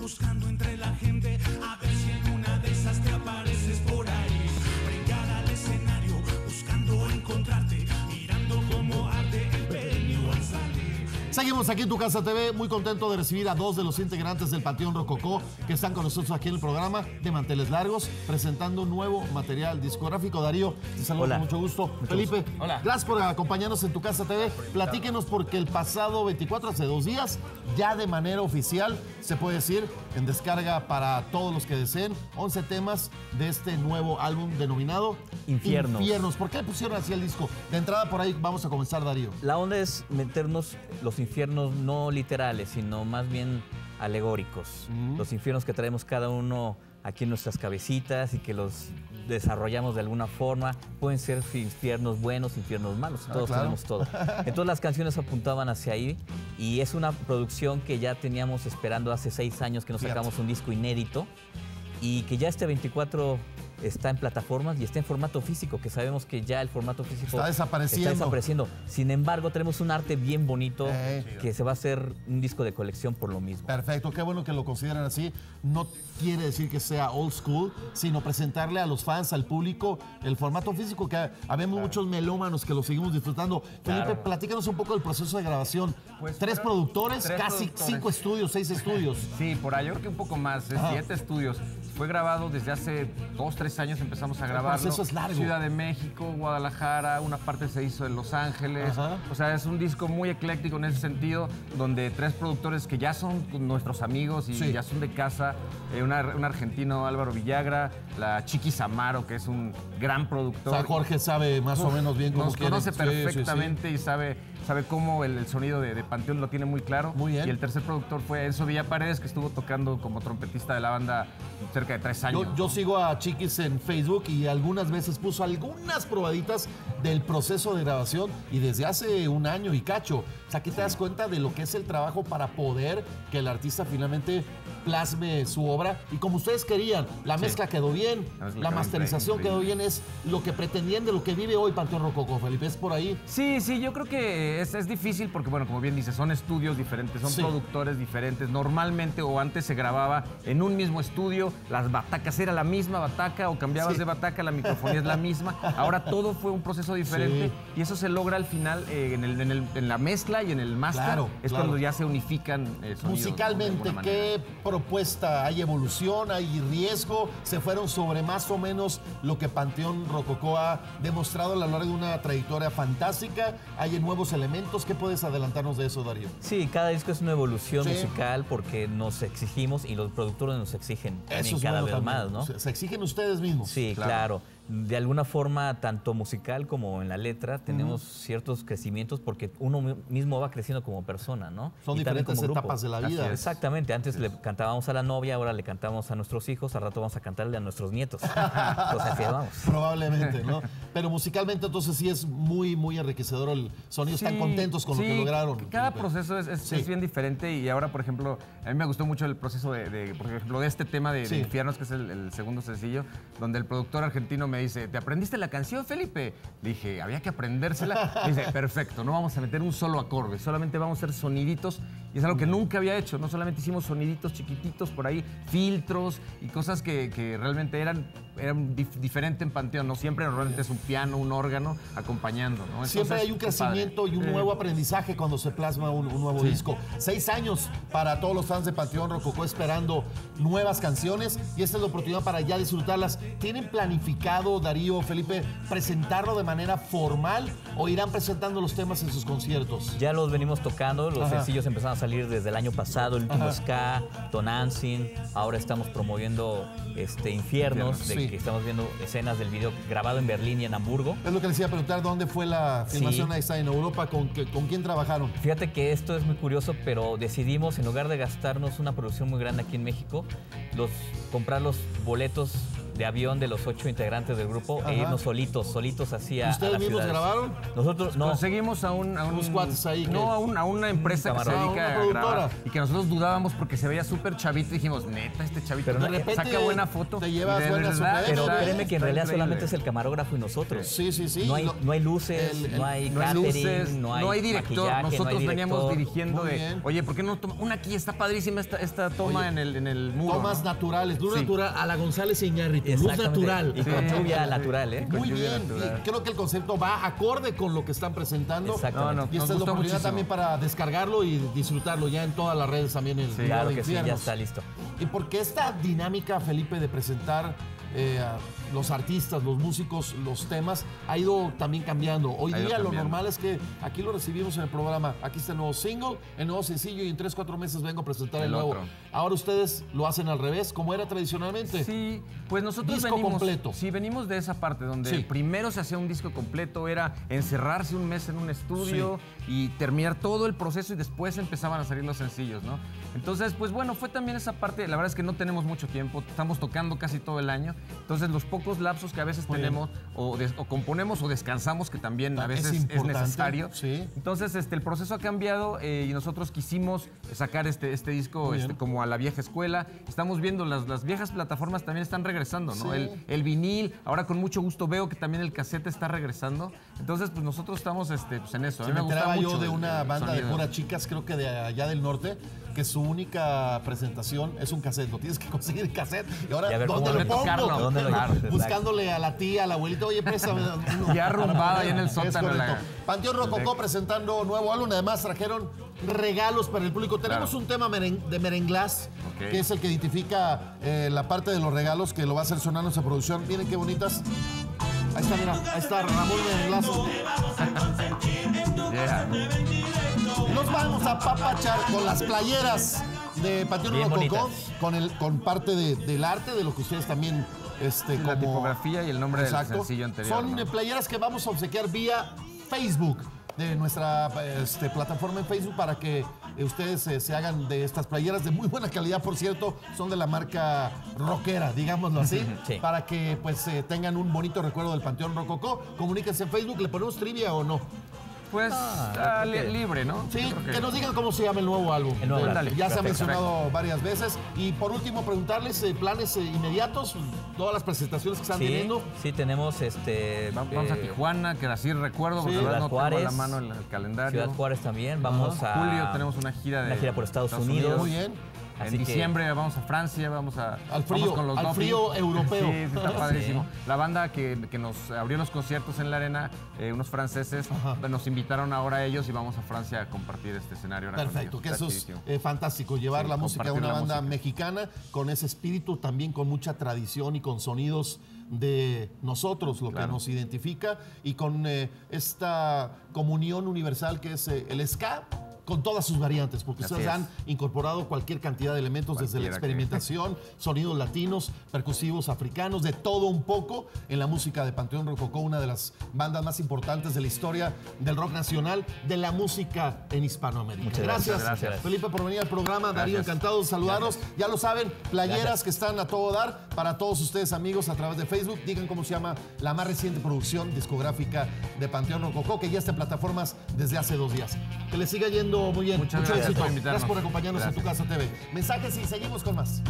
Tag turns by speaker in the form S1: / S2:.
S1: buscando entre la gente
S2: Seguimos aquí en Tu Casa TV, muy contento de recibir a dos de los integrantes del Panteón Rococó que están con nosotros aquí en el programa de Manteles Largos, presentando un nuevo material discográfico. Darío, te saludo
S3: Hola.
S2: con mucho gusto. Felipe,
S3: Hola.
S2: gracias por acompañarnos en Tu Casa TV. Platíquenos porque el pasado 24, hace dos días, ya de manera oficial, se puede decir, en descarga para todos los que deseen, 11 temas de este nuevo álbum denominado
S3: Infiernos.
S2: Infiernos. ¿Por qué pusieron así el disco? De entrada por ahí vamos a comenzar, Darío.
S3: La onda es meternos los infiernos no literales, sino más bien alegóricos. Los infiernos que traemos cada uno aquí en nuestras cabecitas y que los desarrollamos de alguna forma. Pueden ser infiernos buenos, infiernos malos, todos
S2: claro.
S3: tenemos todo. Entonces las canciones apuntaban hacia ahí y es una producción que ya teníamos esperando hace seis años que nos
S2: Fíjate.
S3: sacamos un disco inédito y que ya este 24 está en plataformas y está en formato físico, que sabemos que ya el formato físico
S2: Está desapareciendo.
S3: está desapareciendo. Sin embargo, tenemos un arte bien bonito
S2: Eh.
S3: que se va a hacer un disco de colección por lo mismo.
S2: Perfecto, qué bueno que lo consideran así. No quiere decir que sea old school, sino presentarle a los fans, al público, el formato físico, que habemos muchos melómanos que lo seguimos disfrutando. Felipe,
S3: Claro.
S2: platícanos un poco del proceso de grabación.
S4: Pues
S2: tres productores,
S4: tres
S2: casi
S4: productores.
S2: cinco estudios, seis estudios.
S4: Sí, por creo que un poco más, siete estudios. Fue grabado desde hace dos, tres años empezamos a grabarlo.
S2: proceso es largo.
S4: Ciudad de México, Guadalajara, una parte se hizo en Los Ángeles.
S2: Ajá.
S4: O sea, es un disco muy ecléctico en ese sentido, donde tres productores que ya son nuestros amigos y
S2: Sí.
S4: ya son de casa. eh, una- un argentino, Álvaro Villagra, la Chiqui Samaro, que es un gran
S2: O
S4: productor.
S2: sea, Jorge sabe más o menos bien cómo
S4: Nos conoce
S2: Sí, sí, sí.
S4: perfectamente y sabe, sabe cómo el, el sonido de, de Panteón lo tiene muy claro.
S2: Muy bien.
S4: Y el tercer productor fue Enzo Villaparedes, que estuvo tocando como trompetista de la banda cerca de tres años.
S2: Yo, yo sigo a Chiquis en Facebook y algunas veces puso algunas probaditas del proceso de grabación y desde hace un año y cacho. O sea, aquí te das cuenta de lo que es el trabajo para poder que el artista finalmente plasme su obra. Y como ustedes querían, la mezcla quedó bien,
S4: La mezcla
S2: la
S4: quedó
S2: masterización quedó bien, es lo que pretendían de lo que vive hoy Panteón Rococó, Felipe. Es por ahí.
S4: Sí, sí, yo creo que es, es difícil porque, bueno, como bien dices, son estudios diferentes, son
S2: Sí.
S4: productores diferentes. Normalmente o antes se grababa en un mismo estudio, las batacas era la misma bataca o cambiabas
S2: Sí.
S4: de bataca, la microfonía es la misma. Ahora todo fue un proceso diferente
S2: Sí.
S4: y eso se logra al final eh, en, el- en el- en la mezcla y en el máster.
S2: Claro,
S4: es
S2: claro.
S4: cuando ya se unifican eh,
S2: Musicalmente. ¿qué propuesta? ¿Hay evolución? ¿Hay riesgo? ¿Se fueron sobre más o menos lo que Panteón Rococó ha demostrado a lo largo de una trayectoria fantástica? ¿Hay nuevos elementos? ¿Qué puedes adelantarnos de eso, Darío?
S3: Sí, cada disco es una evolución
S2: Sí.
S3: musical porque nos exigimos y los productores nos exigen también
S2: es
S3: cada
S2: bueno
S3: vez
S2: también.
S3: más, ¿no?
S2: Se, se exigen ustedes mismos.
S3: Sí, claro. De alguna forma, tanto musical como en la letra, tenemos ciertos crecimientos porque uno mi- mismo va creciendo como persona, ¿no?
S2: Son
S3: Y
S2: diferentes
S3: como grupo.
S2: etapas de la vida.
S3: Exactamente, antes le cantábamos a la novia, ahora le cantamos a nuestros hijos, al rato vamos a cantarle a nuestros nietos. Entonces así vamos.
S2: Probablemente, ¿no? Pero musicalmente entonces sí es muy, muy enriquecedor el sonido. Están contentos con lo que lograron.
S4: Cada
S2: Felipe.
S4: proceso es, es-
S2: Sí.
S4: es bien diferente y ahora, por ejemplo, a mí me gustó mucho el proceso de, de, por ejemplo, de este tema de. Infiernos, que es el, el segundo sencillo, donde el productor argentino me dice, ¿te aprendiste la canción, Felipe? Le dije, había que aprendérsela. Me dice, perfecto, no vamos a meter un solo acorde, solamente vamos a hacer soniditos. Y es algo que nunca había hecho, no solamente hicimos soniditos chiquititos por ahí, filtros y cosas que, que realmente eran, dif- diferente en Panteón, no siempre normalmente es un piano, un órgano acompañando, ¿no?
S2: Siempre hay un
S4: padre.
S2: crecimiento y un
S4: Eh,
S2: nuevo aprendizaje cuando se plasma un, un nuevo disco. Seis años para todos los fans de Panteón Rococó esperando nuevas canciones y esta es la oportunidad para ya disfrutarlas. ¿Tienen planificado, Darío, Felipe, presentarlo de manera formal o irán presentando los temas en sus conciertos?
S3: Ya los venimos tocando, los
S2: Ajá.
S3: sencillos empezaron a salir desde el año pasado, el último ska, Tonantzin, ahora estamos promoviendo este, Infiernos, de
S2: Sí.
S3: Que estamos viendo escenas del video grabado en Berlín y en Hamburgo.
S2: Es lo que les iba a preguntar, ¿dónde fue la filmación?
S3: Sí.
S2: Ahí está, en Europa, ¿con, con quién trabajaron?
S3: Fíjate que esto es muy curioso, pero decidimos, en lugar de gastarnos una producción muy grande aquí en México, los, comprar los boletos de avión de los ocho integrantes del grupo
S2: Ajá.
S3: e irnos solitos, solitos hacia a
S2: ¿Ustedes
S3: las
S2: mismos
S3: ciudades.
S2: grabaron?
S3: Nosotros no.
S4: Conseguimos a un, a un-
S2: Unos cuates ahí
S4: No, a, un- a una empresa que se dedica
S2: Una
S4: a grabar y que nosotros dudábamos porque se veía súper chavito y dijimos, neta, este chavito
S3: Pero
S2: de
S3: no-
S2: repente
S4: saca buena foto.
S2: te llevas
S4: de
S2: buenas
S4: verdad
S3: Pero créeme que en realidad
S4: increíble.
S3: solamente es el camarógrafo y nosotros.
S2: Sí, sí, sí.
S3: No hay,
S2: Lo-
S3: no hay luces,
S2: el- el-
S3: no hay
S4: No hay
S3: catering,
S4: luces,
S3: no hay,
S4: director.
S3: maquillaje,
S4: Nosotros
S3: no hay
S4: veníamos
S3: director.
S4: dirigiendo
S2: Muy
S4: de,
S2: bien.
S4: oye, ¿por qué no toma una aquí? Está padrísima esta, esta toma
S2: Oye,
S4: en, el, en el muro.
S2: Tomas
S4: ¿no?
S2: naturales, luz
S4: Sí.
S2: natural a la González Iñárritu, luz natural.
S3: Y con
S4: Sí,
S3: lluvia
S4: sí.
S3: natural, ¿eh?
S2: Muy bien,
S4: natural.
S2: y creo que el concepto va acorde con lo que están presentando.
S3: Exactamente.
S4: No, no,
S2: Y esta es la oportunidad
S4: muchísimo.
S2: también para descargarlo y disfrutarlo ya en todas las redes también. El Lugar
S3: Claro
S2: de
S3: que sí, ya está listo.
S2: Y porque esta dinámica, Felipe, de presentar eh, los artistas, los músicos, los temas, ha ido también cambiando. Hoy día lo normal es que aquí lo recibimos en el programa. Aquí está el nuevo single, el nuevo sencillo y en tres, cuatro meses vengo a presentar el,
S4: El
S2: nuevo.
S4: otro.
S2: Ahora ustedes lo hacen al revés, como era tradicionalmente.
S4: Sí, pues nosotros
S2: Disco
S4: venimos.
S2: completo.
S4: Sí, venimos de esa parte donde
S2: Sí.
S4: primero se hacía un disco completo, era encerrarse un mes en un estudio y terminar todo el proceso y después empezaban a salir los sencillos, ¿no? Entonces, pues bueno, fue también esa parte. La verdad es que no tenemos mucho tiempo, estamos tocando casi todo el año. Entonces, los pocos lapsos que a veces
S2: Muy
S4: tenemos, o, des- o componemos o descansamos, que también a
S2: Es
S4: veces es, necesario.
S2: sí.
S4: Entonces, este, el proceso ha cambiado eh, y nosotros quisimos sacar este, este disco este, como a la vieja escuela. Estamos viendo las, las viejas plataformas también están regresando, ¿no?
S2: Sí.
S4: El, el vinil, ahora con mucho gusto veo que también el cassette está regresando. Entonces, pues nosotros estamos este, pues, en eso. A
S2: Se me
S4: me gusta
S2: enteraba yo
S4: mucho
S2: de una
S4: el
S2: banda de puras chicas, creo que de allá del norte, que su única presentación es un cassette. Lo tienes que conseguir el cassette. Y ahora,
S3: Y ver
S2: ¿dónde lo pongo? Buscándole a la tía, a la abuelita, oye, préstame.
S4: Ya arrumbada ahí en el sótano, la-
S2: Panteón Rococó presentando nuevo álbum. Además, trajeron regalos para el público. Tenemos
S4: Claro.
S2: un tema de merenglás, que es el que identifica eh, la parte de los regalos, que lo va a hacer sonando esa producción. Miren qué bonitas. Ahí está, mira, ahí está Ramón Merenglás.
S4: Yeah.
S2: Nos vamos a papachar con las playeras de Panteón
S3: Bien
S2: Rococó,
S3: bonitas.
S2: con, el, con parte de- del arte, de lo que ustedes también este,
S4: La
S2: como...
S4: tipografía y el nombre del sencillo anterior.
S2: Son
S4: ¿no?
S2: eh, playeras que vamos a obsequiar vía Facebook de nuestra este, plataforma en Facebook para que eh, ustedes eh, se hagan de estas playeras de muy buena calidad, por cierto, son de la marca rockera, digámoslo así,
S3: Sí.
S2: para que pues eh, tengan un bonito recuerdo del Panteón Rococó. Comuníquense en Facebook, ¿le ponemos trivia o no?
S4: Pues
S3: Ah,
S4: ah, li- libre, ¿no?
S2: Sí, que nos digan cómo se llama el nuevo álbum.
S3: El nuevo álbum.
S2: Ya se ha
S3: Perfecto.
S2: mencionado varias veces. Y por último, preguntarles eh, planes eh, inmediatos, todas las presentaciones que están
S3: Sí,
S2: teniendo.
S3: sí, tenemos este.
S4: Va- Vamos a
S3: eh,
S4: Tijuana, que así recuerdo, porque
S2: Sí.
S4: la verdad no
S3: Ciudad
S4: tengo a la
S3: Juárez.
S4: mano el, el calendario.
S3: Ciudad Juárez también. Vamos a.
S4: Julio tenemos una gira de
S3: Una gira por Estados Unidos.
S2: Muy bien.
S4: En
S3: Así que-
S4: diciembre vamos a Francia, vamos a
S2: Al frío,
S4: vamos con los
S2: al
S4: Duffy.
S2: frío europeo.
S4: Sí, sí, está padrísimo. La banda que, que nos abrió los conciertos en la arena, eh, unos franceses,
S2: Ajá.
S4: nos invitaron ahora a ellos y vamos a Francia a compartir este escenario. ahora
S2: Perfecto, que eso es eh, fantástico, llevar
S4: Sí,
S2: la música de
S4: compartir
S2: una banda
S4: música.
S2: mexicana con ese espíritu, también con mucha tradición y con sonidos de nosotros, lo que nos identifica, y con eh, esta comunión universal que es eh, el ska. Con todas sus variantes, porque
S4: Así
S2: ustedes
S4: es.
S2: han incorporado cualquier cantidad de elementos desde la
S4: que-
S2: experimentación, sonidos latinos, percusivos africanos, de todo un poco en la música de Panteón Rococó, una de las bandas más importantes de la historia del rock nacional, de la música en Hispanoamérica.
S3: Muchas
S2: gracias. Felipe, por venir al programa. Darío, encantado de saludarlos. Ya lo saben, playeras que están a todo dar para todos ustedes, amigos, a través de Facebook. Digan cómo se llama la más reciente producción discográfica de Panteón Rococó, que ya está en plataformas desde hace dos días. Que les siga yendo muy bien.
S4: Muchas
S2: Mucho
S4: gracias
S2: éxito.
S4: Por.
S2: Gracias por acompañarnos en Tu Casa TV. Mensajes y seguimos con más.